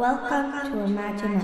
Welcome to. Imagine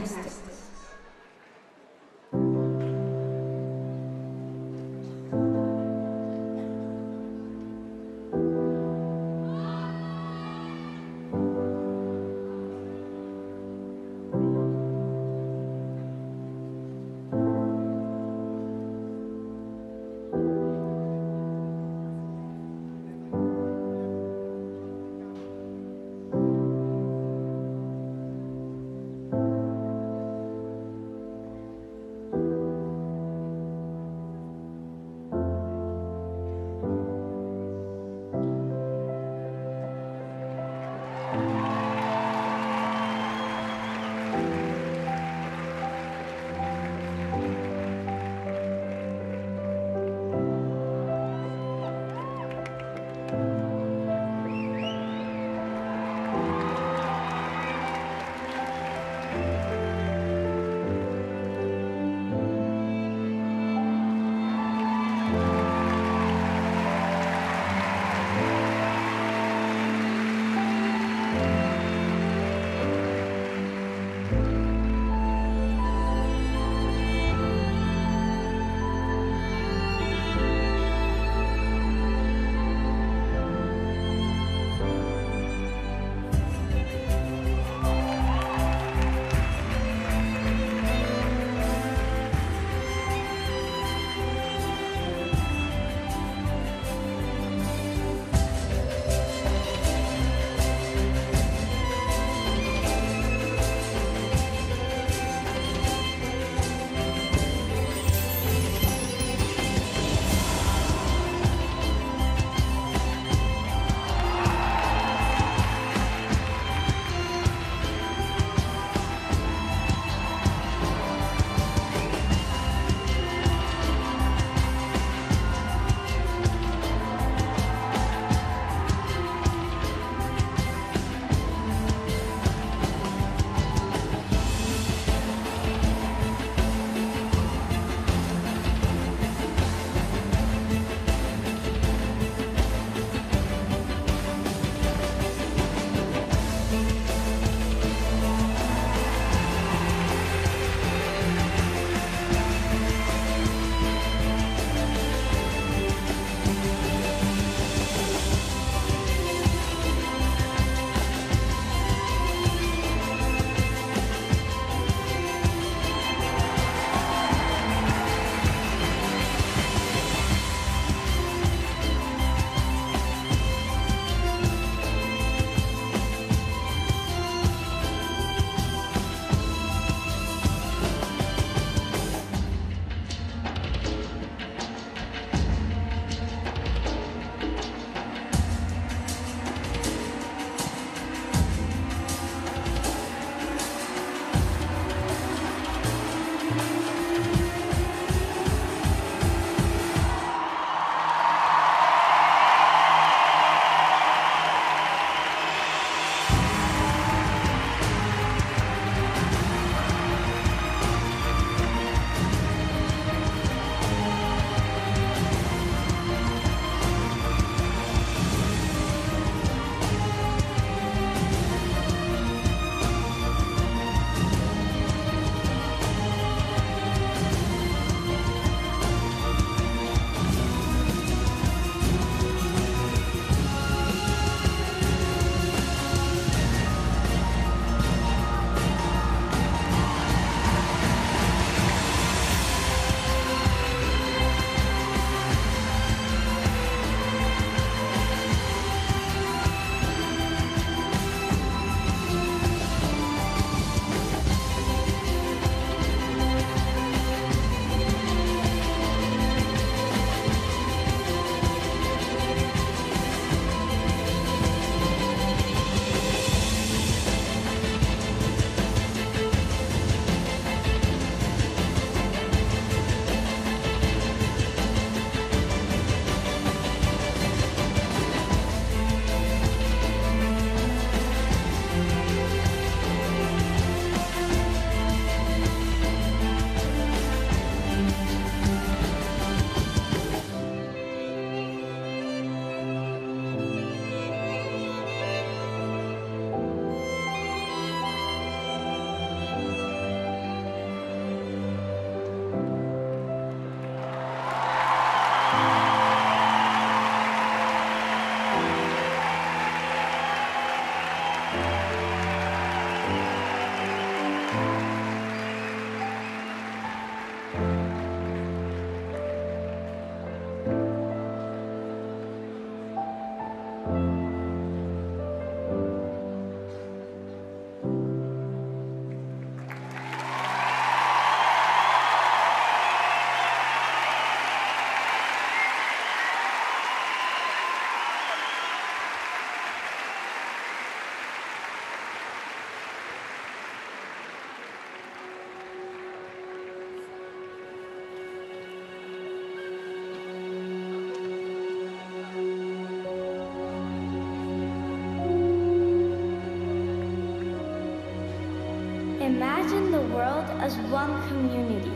as one community.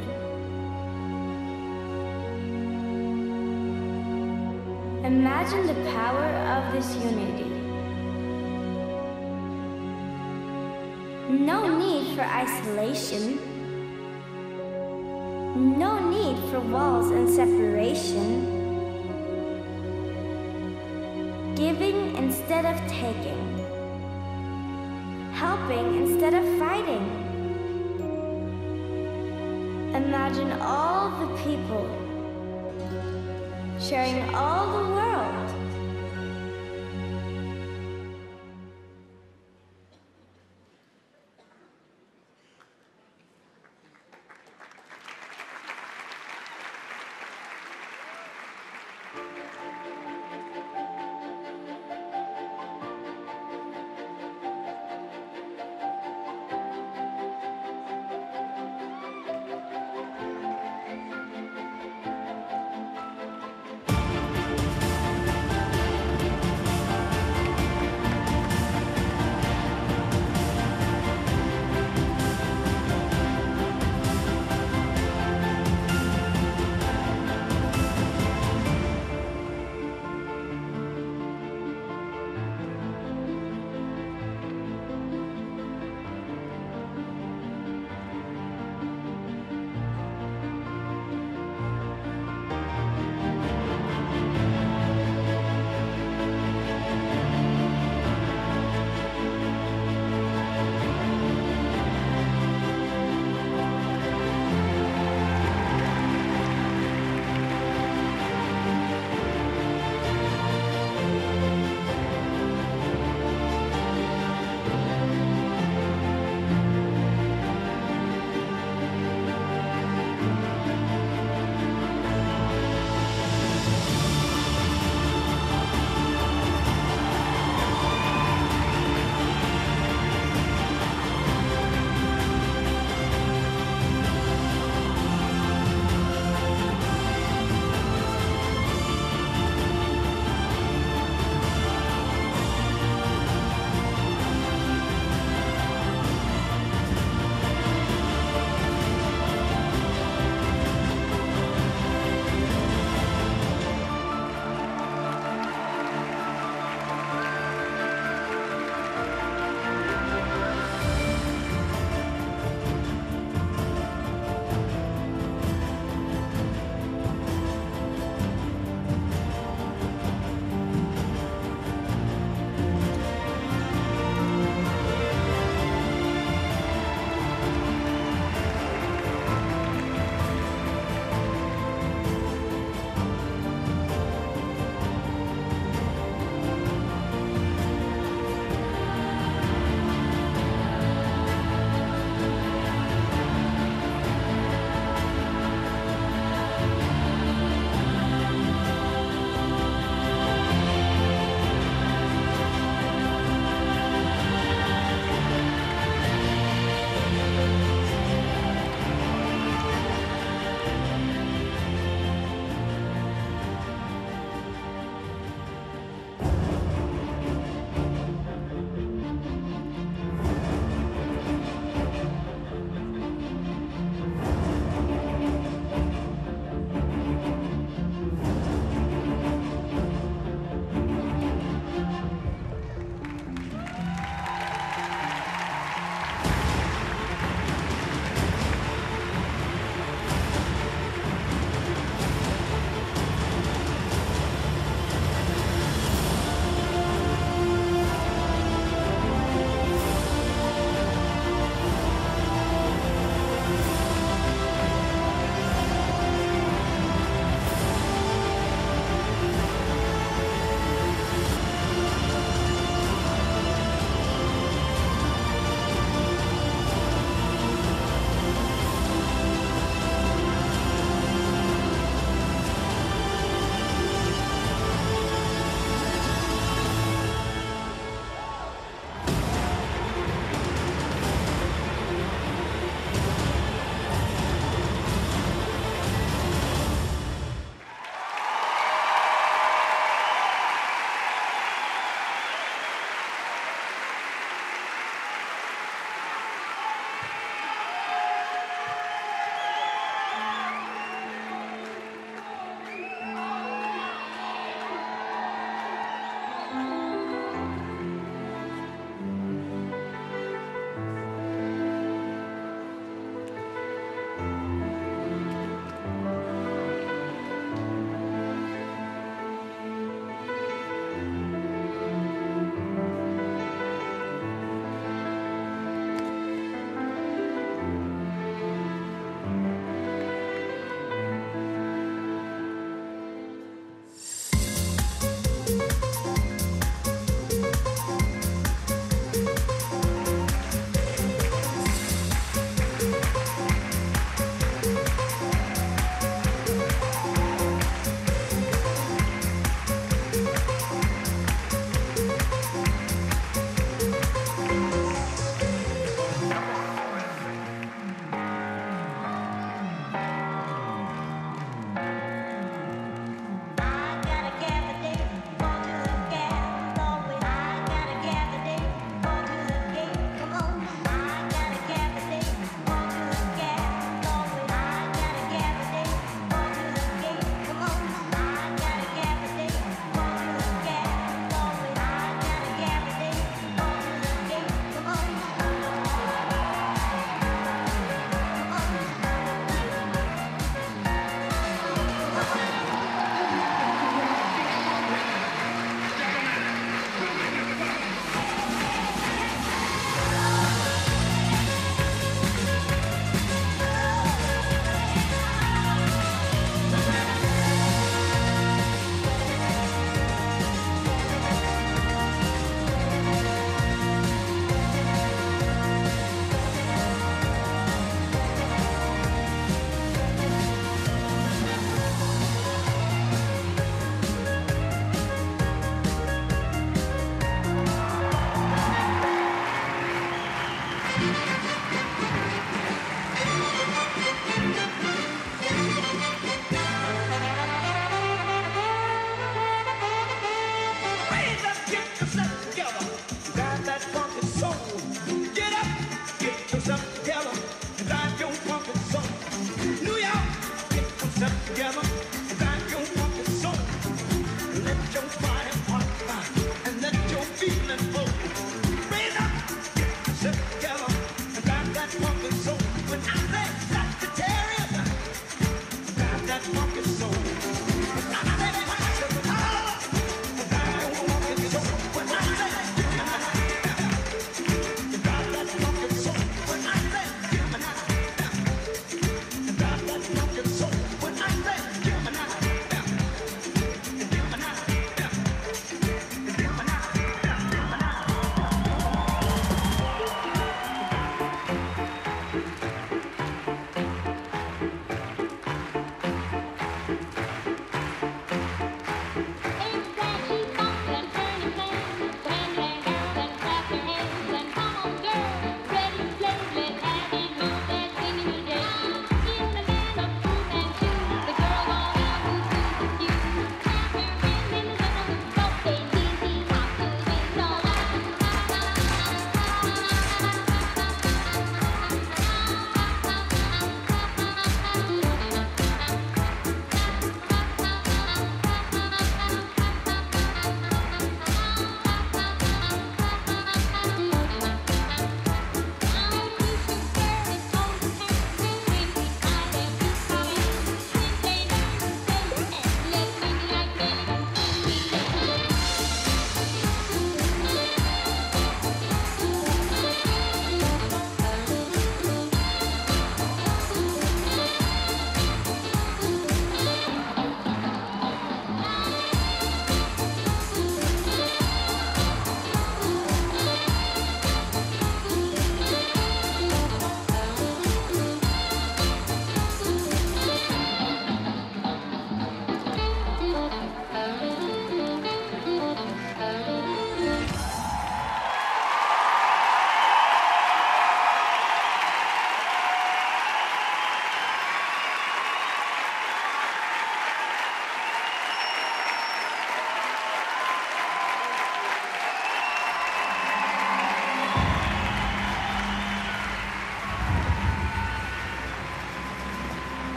Imagine the power of this unity. No need for isolation. No need for walls and separation. Giving instead of taking. Helping instead of fighting. Imagine all the people sharing all the world.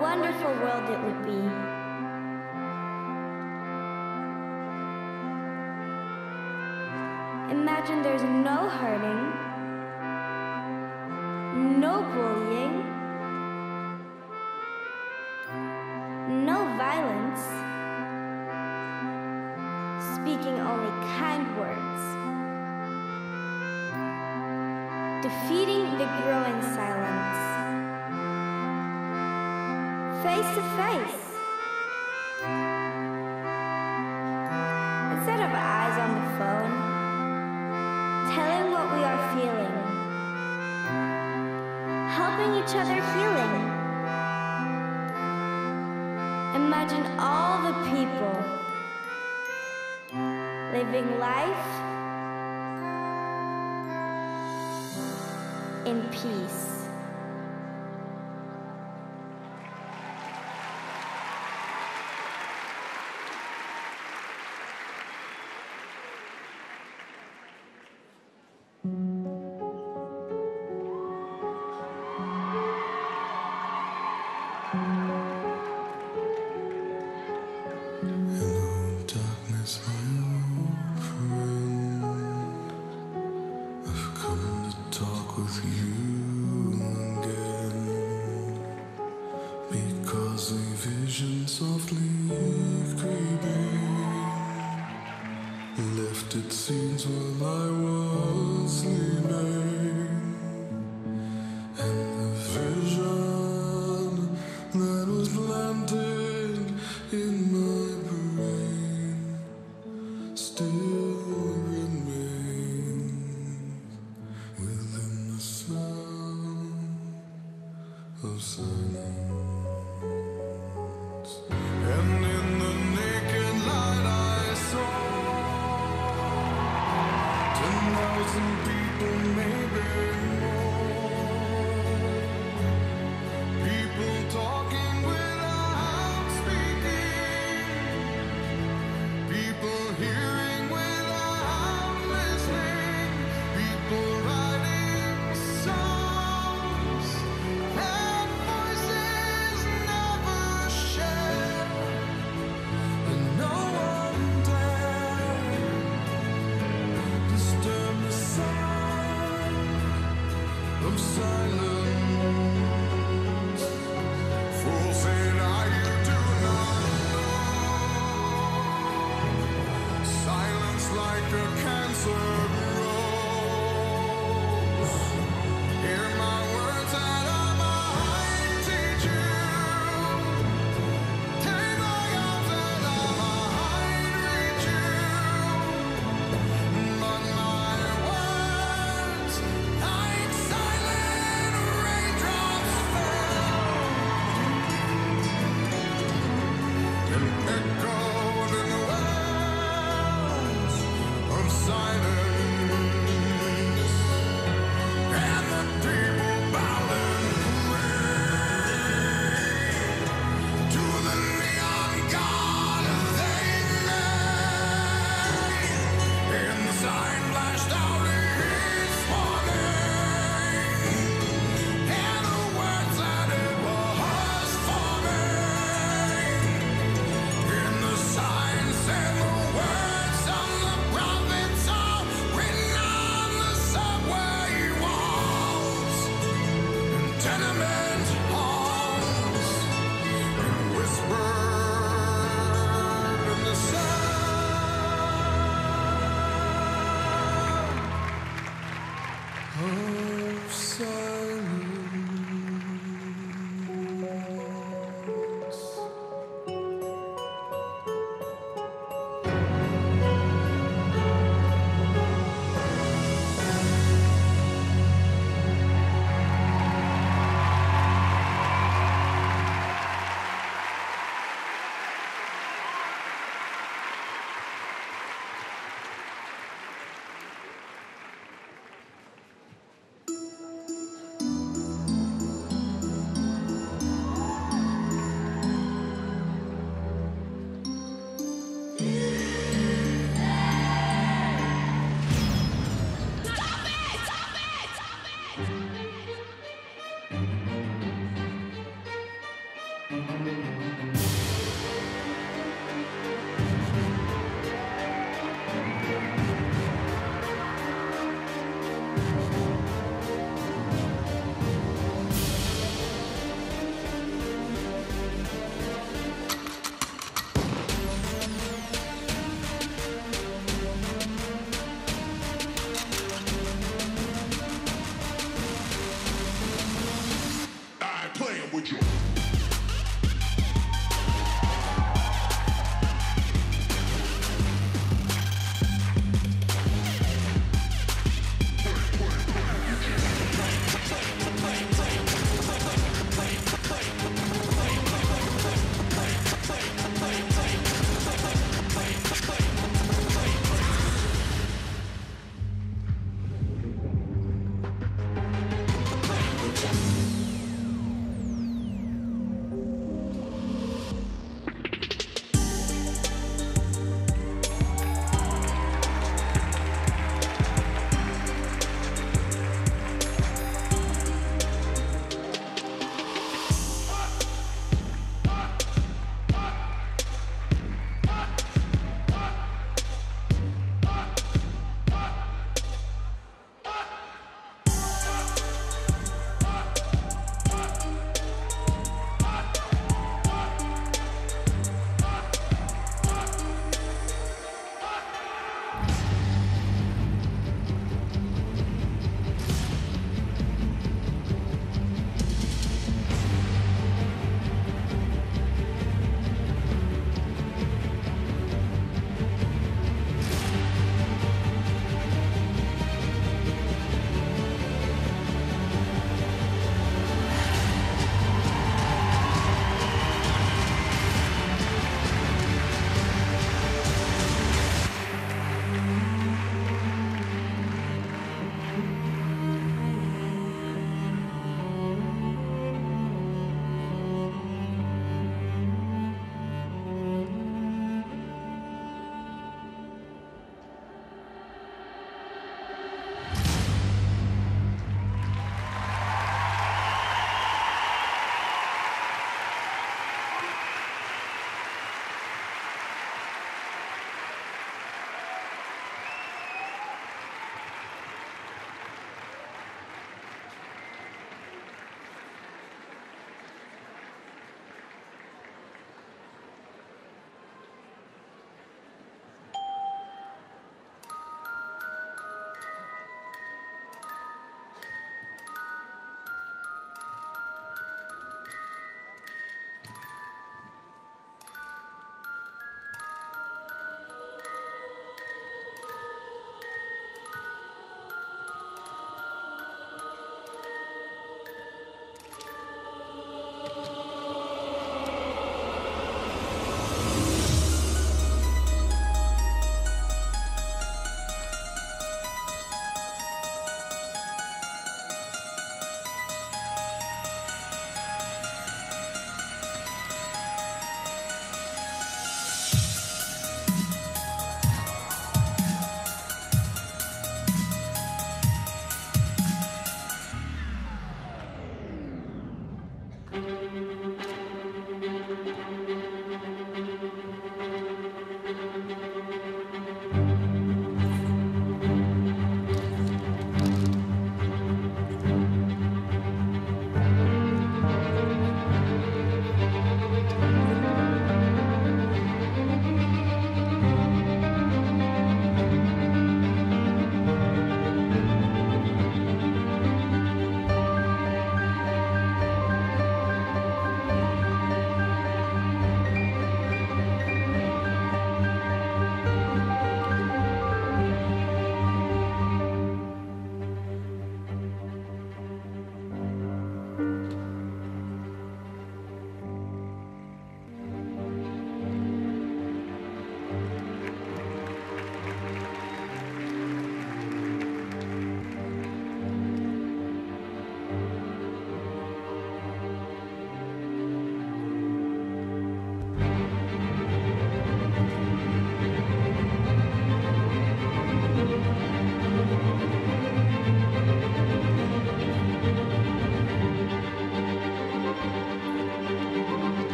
Wonderful world it would be.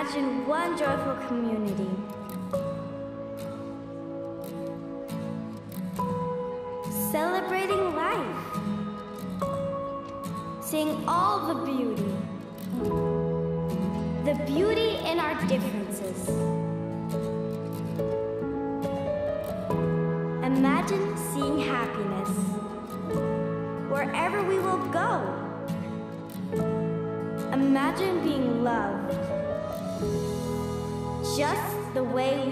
imagine one joyful community. Celebrating life. Seeing all the beauty. The beauty in our difference. the way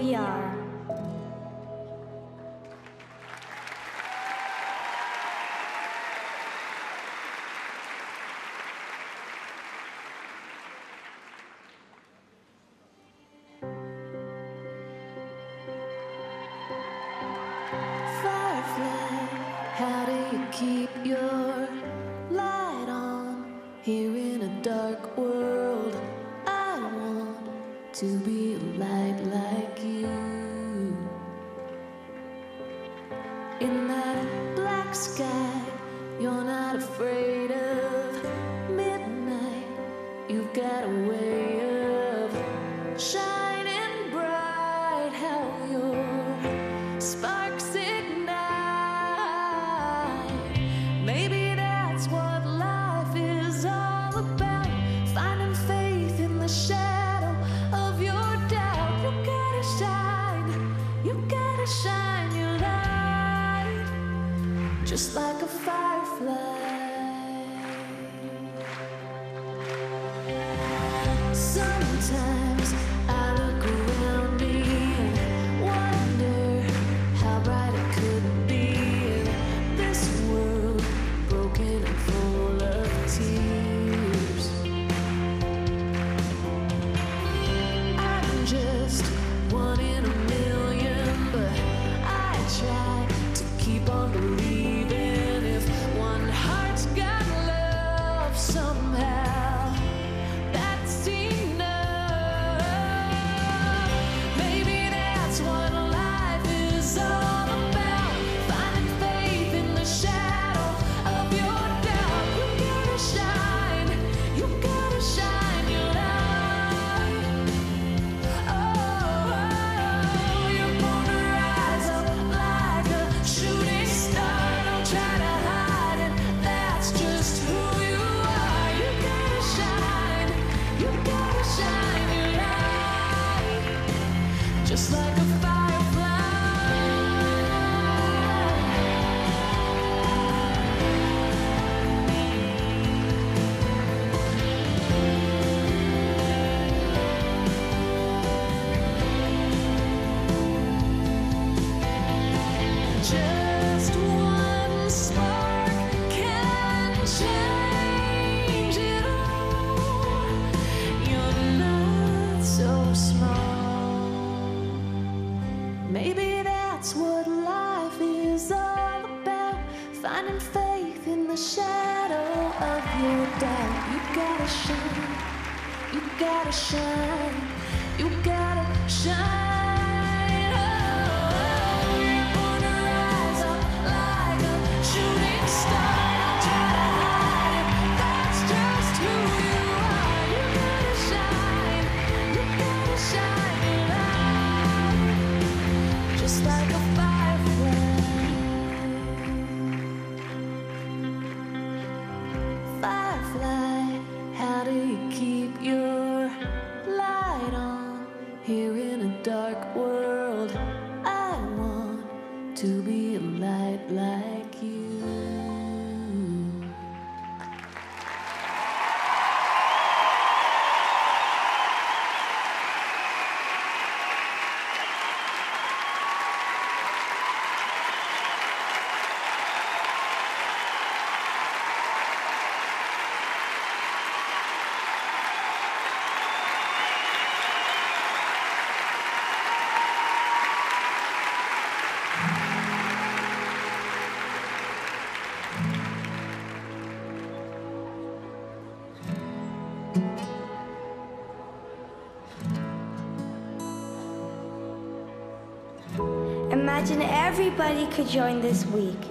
imagine everybody could join this week.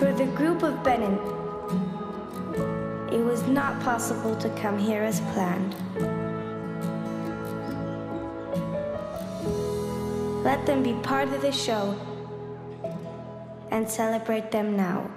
For the group of Benin, it was not possible to come here as planned. Let them be part of the show and celebrate them now.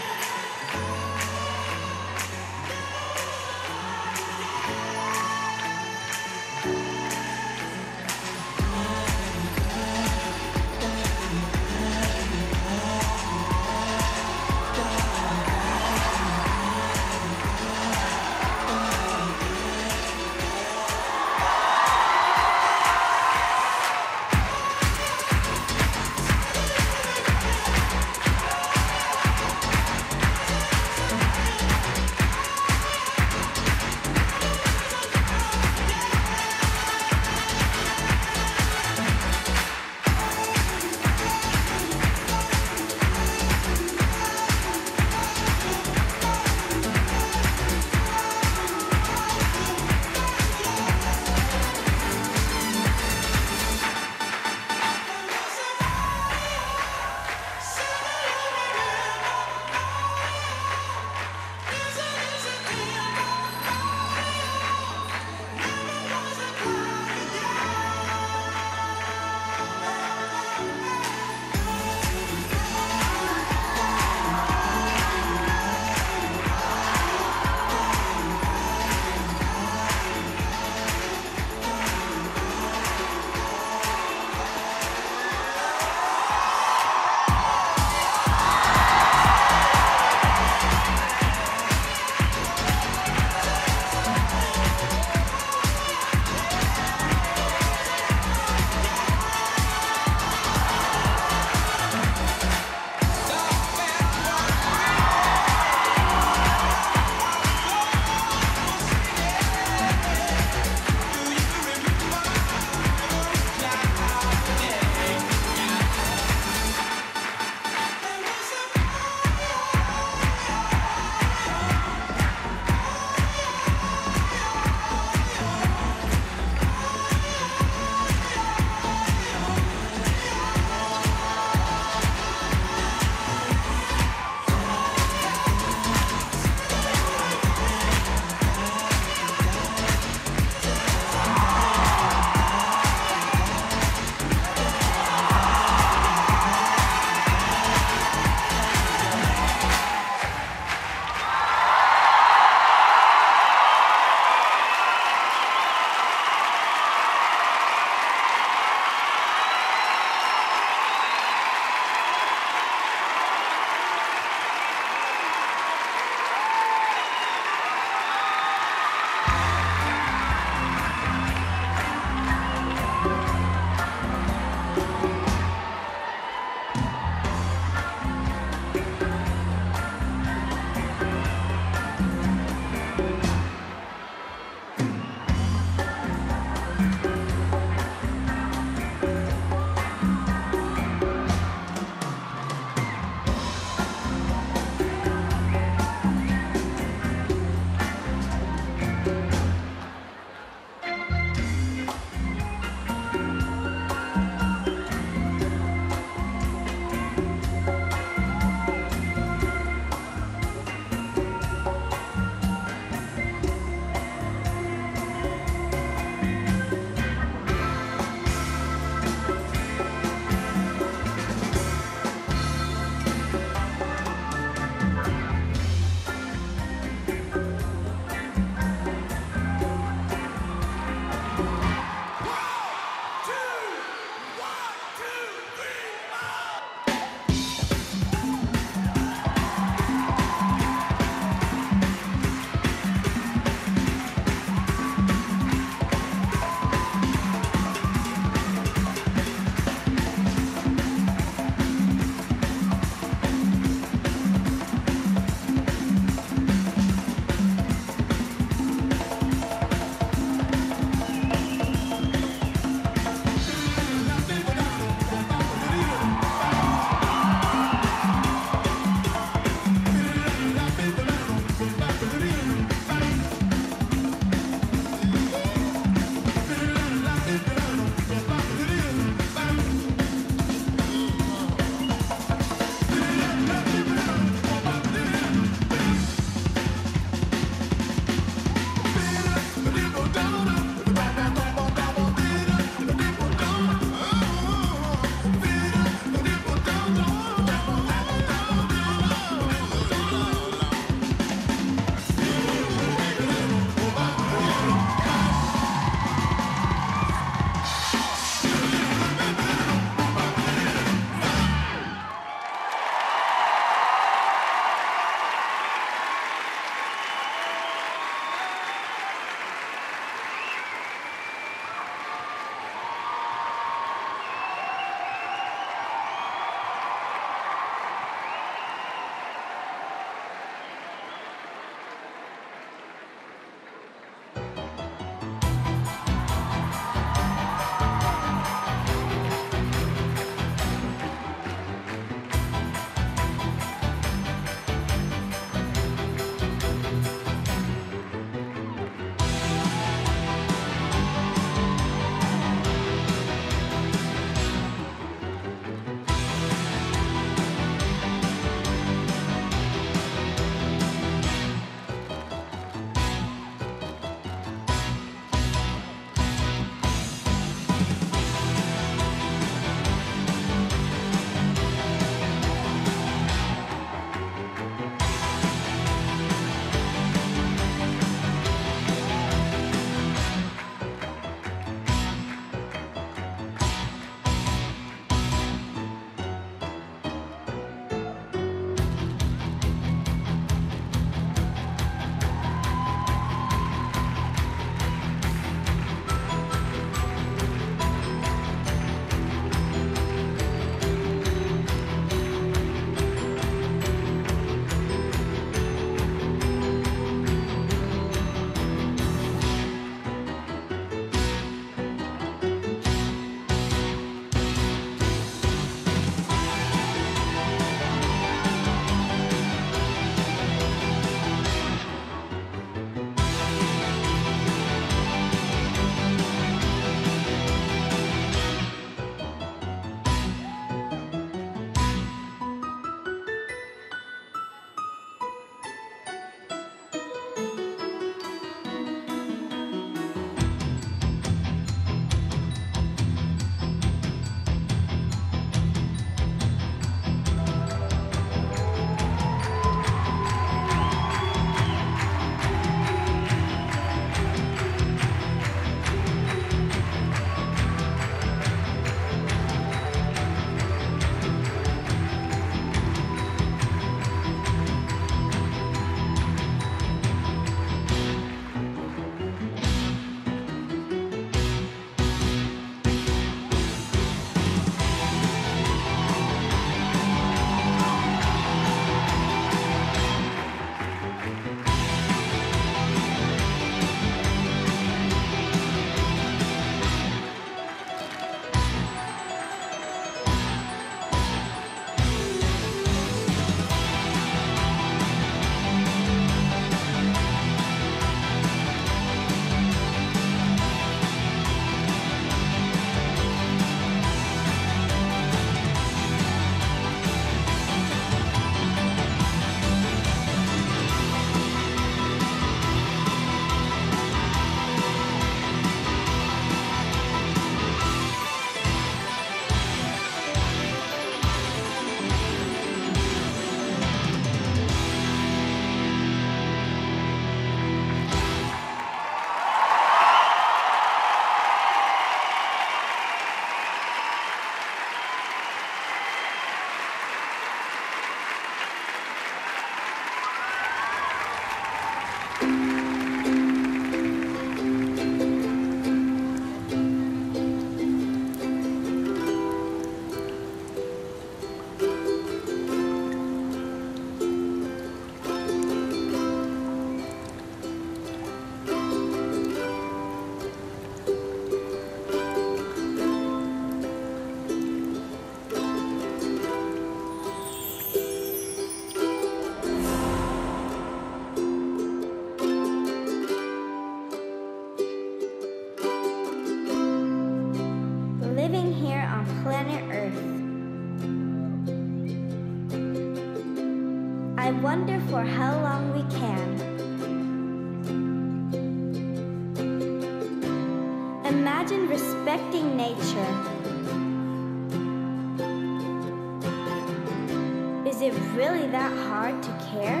really that hard to care?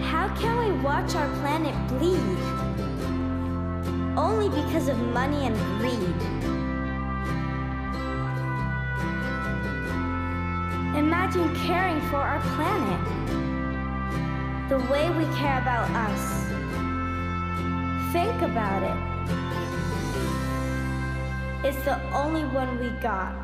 How can we watch our planet bleed? Only because of money and greed. Imagine caring for our planet. The way we care about us. Think about it. It's the only one we got.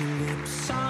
your lips.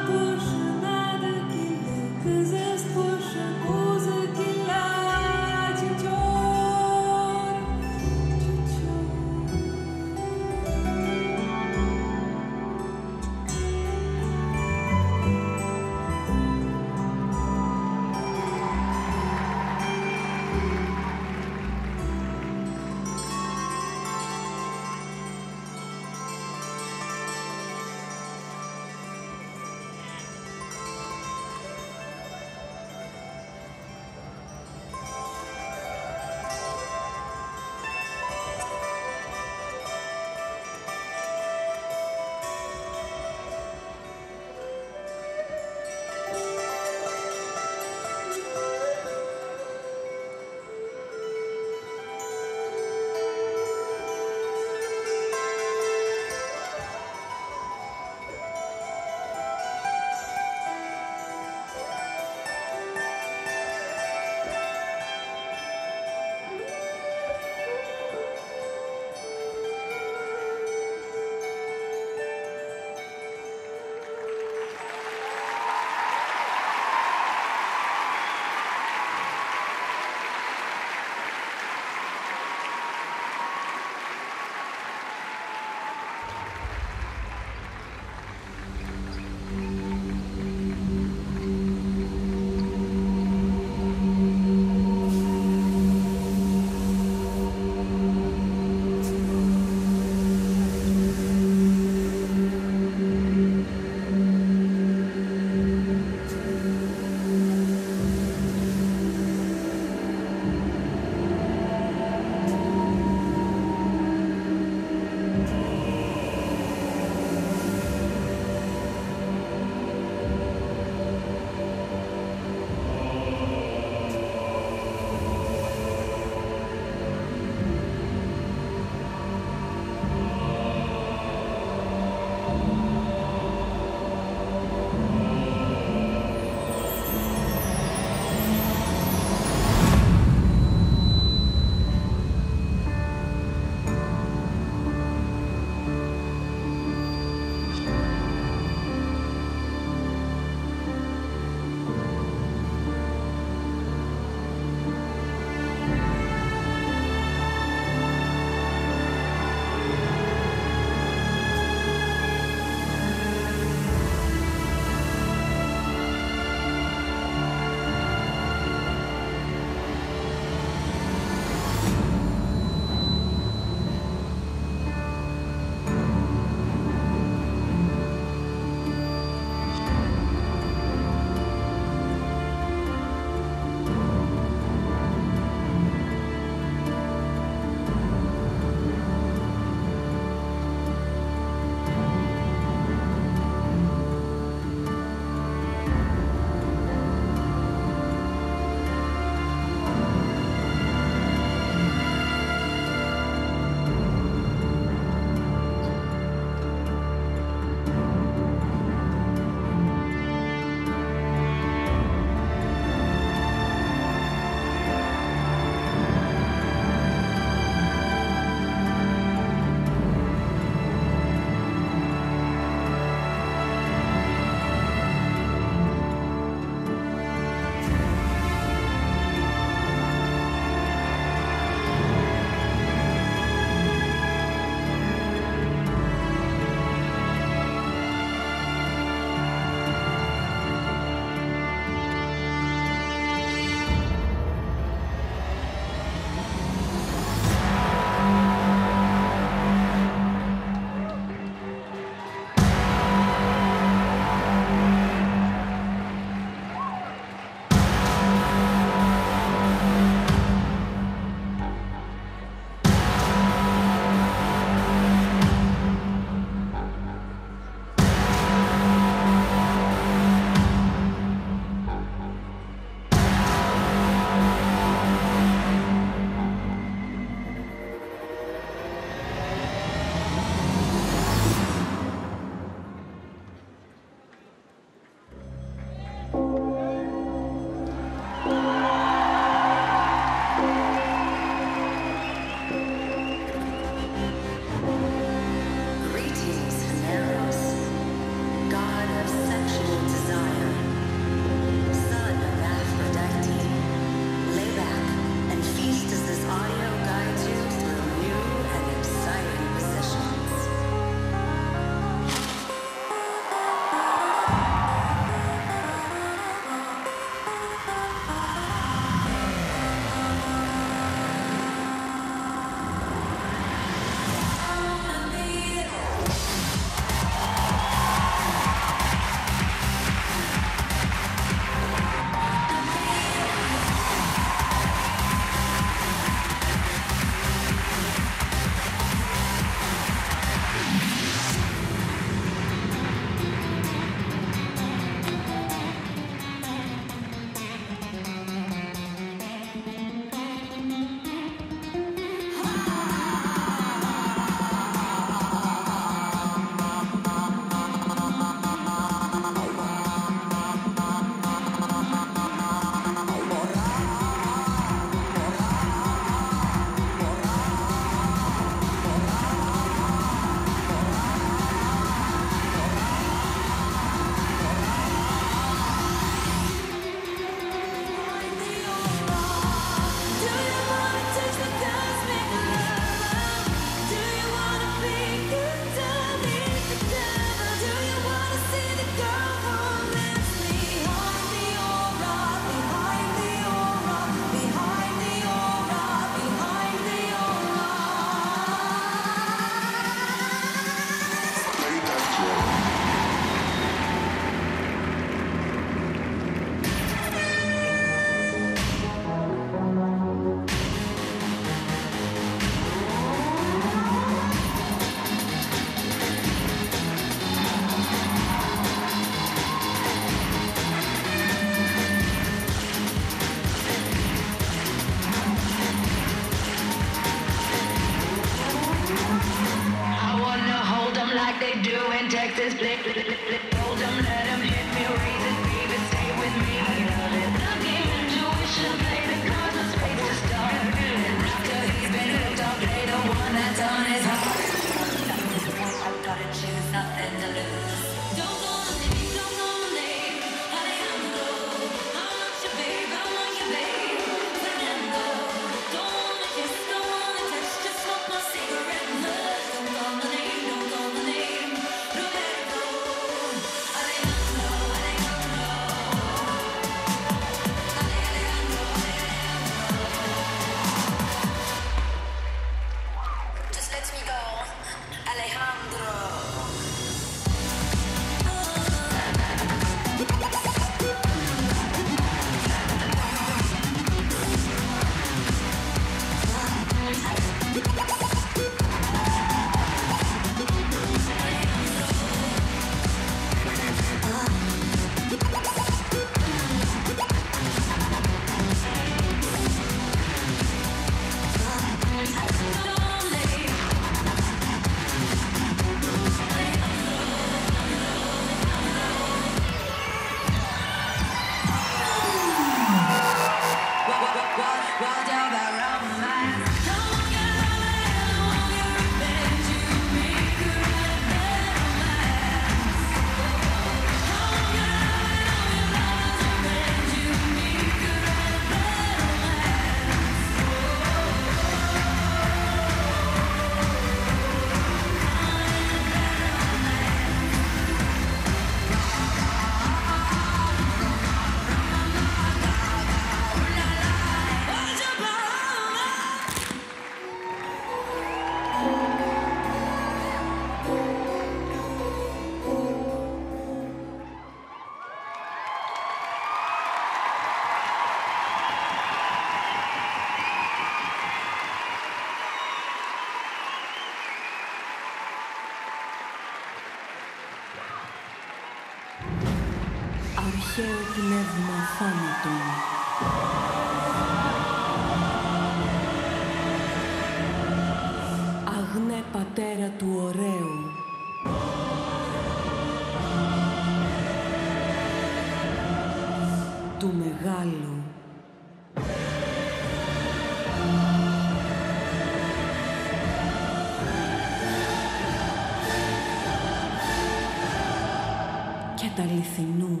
αληθινού.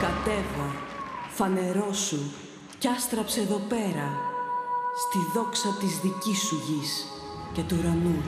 Κατέβα, φανερώσου κι άστραψε εδώ πέρα, στη δόξα της δικής σου γης και του ουρανού.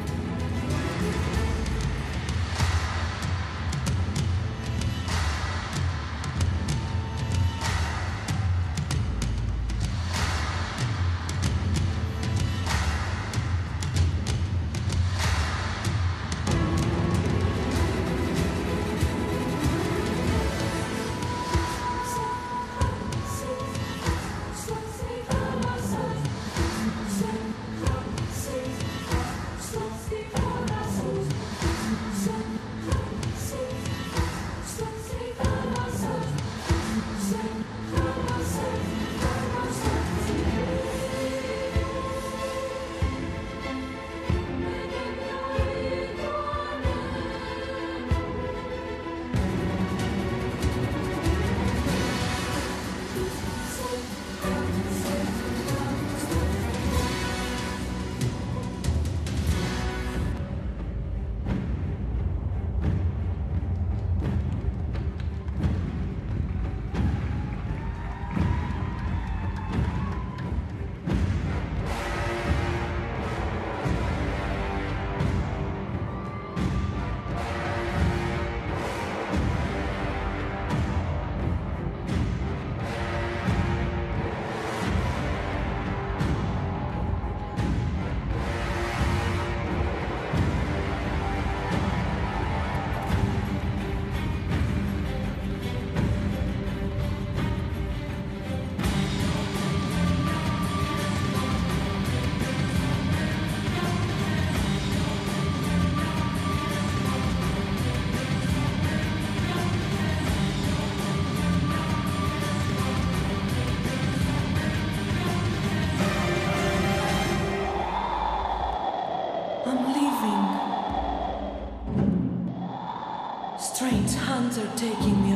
Hands are taking me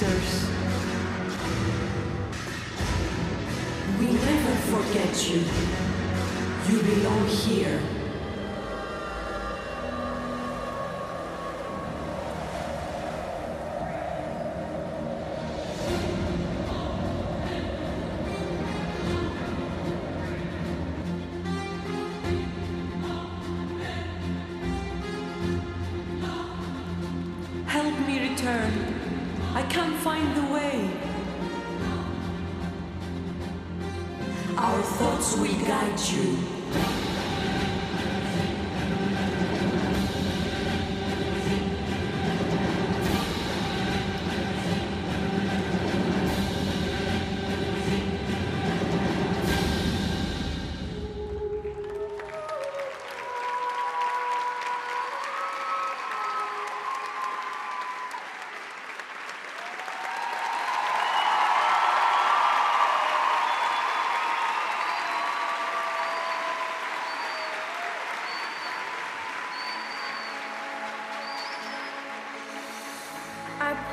sisters.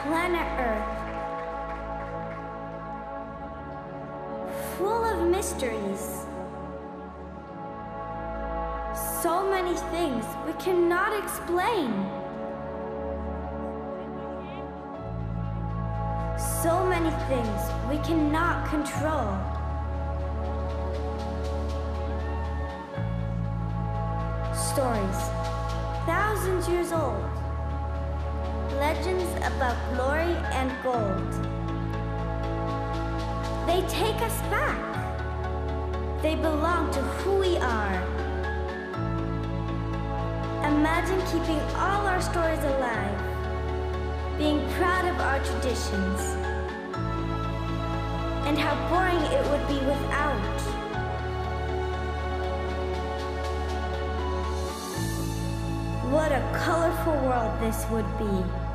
Planet Earth. Full of mysteries. So many things we cannot explain. So many things we cannot control. About glory and gold. They take us back. They belong to who we are. Imagine keeping all our stories alive, being proud of our traditions, and how boring it would be without. What a colorful world this would be.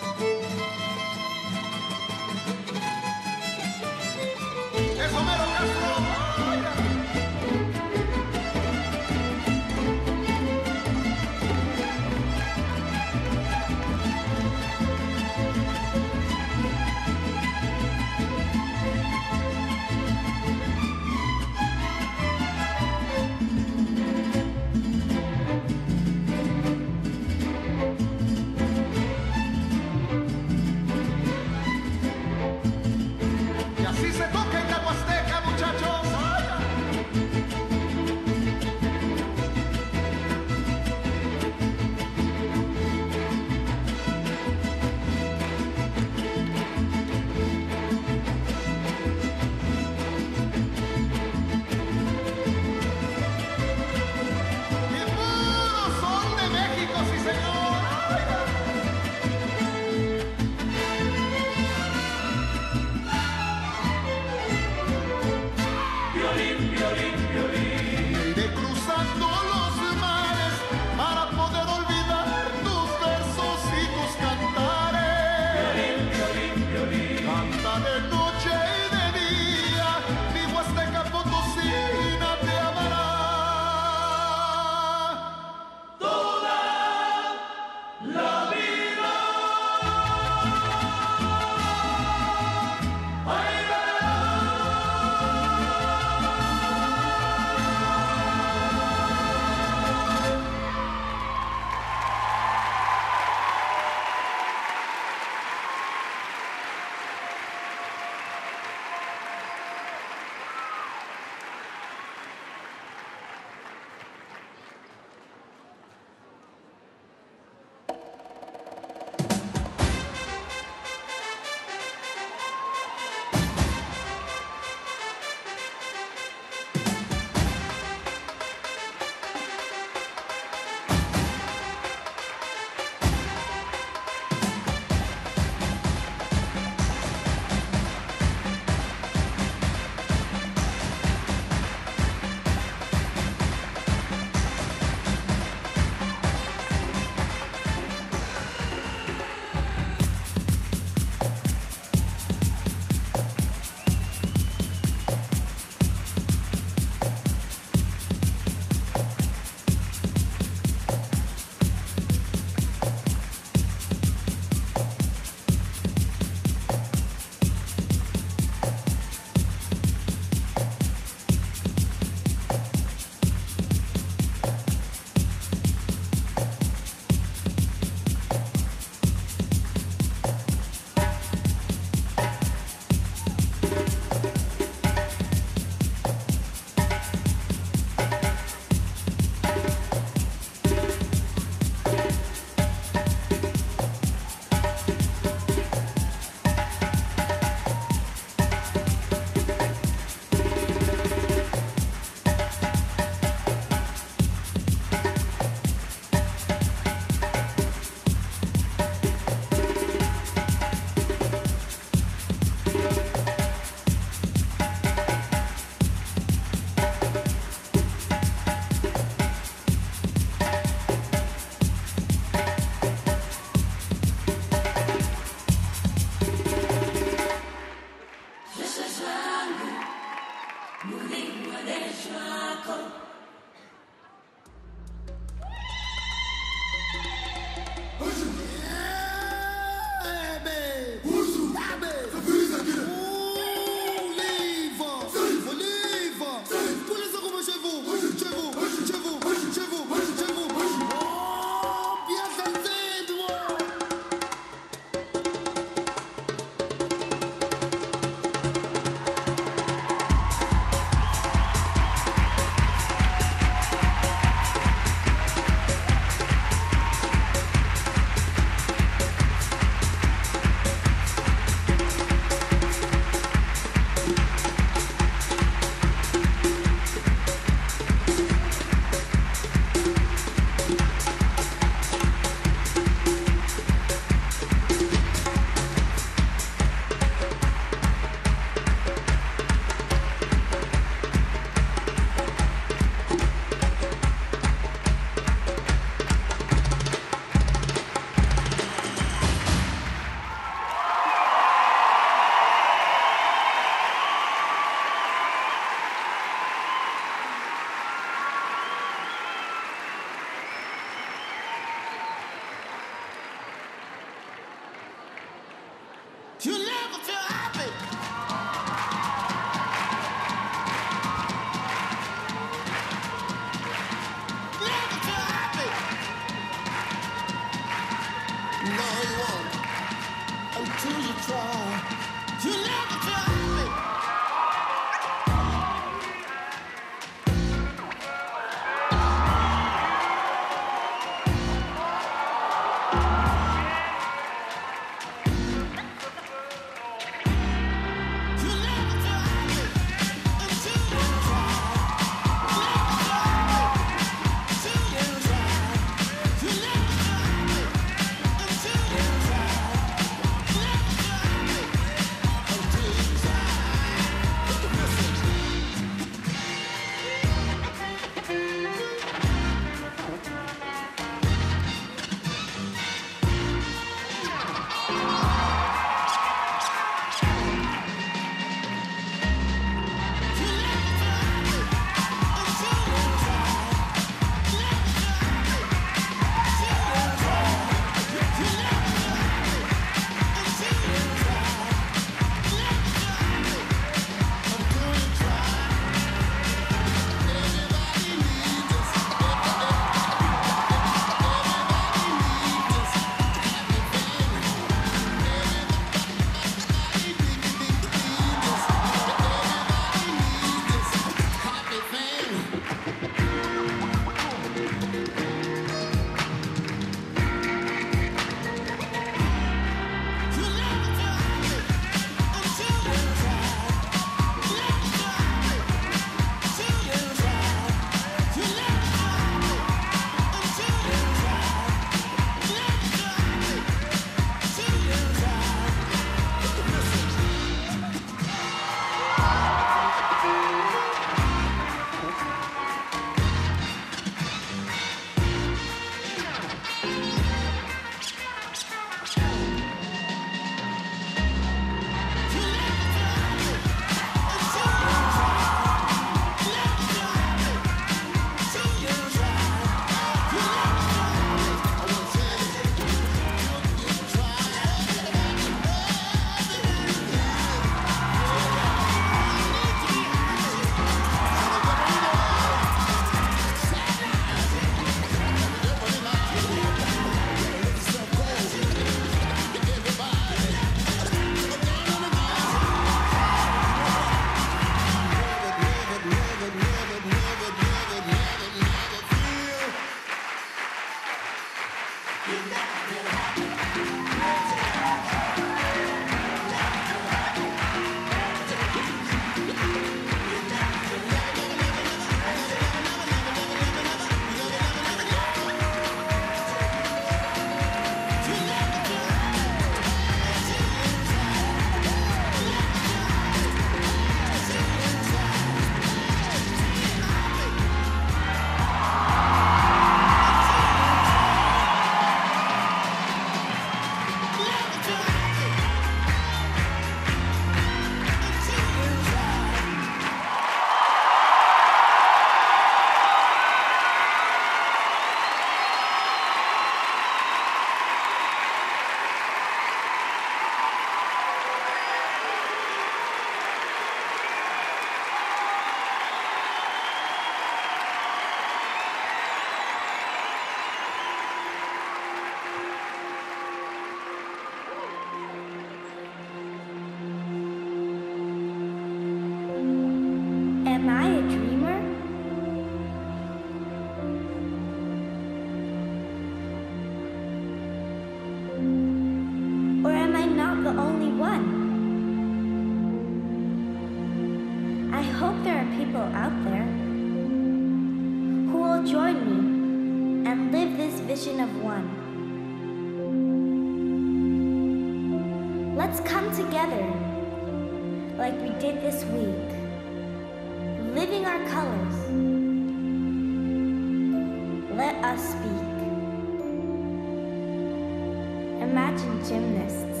Gymnasts.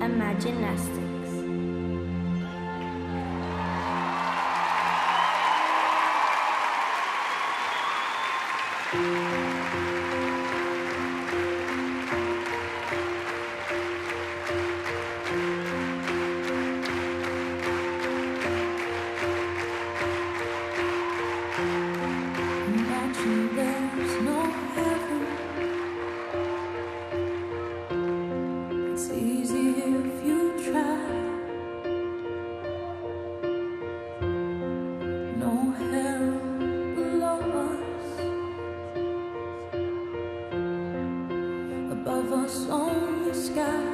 Imagine sky.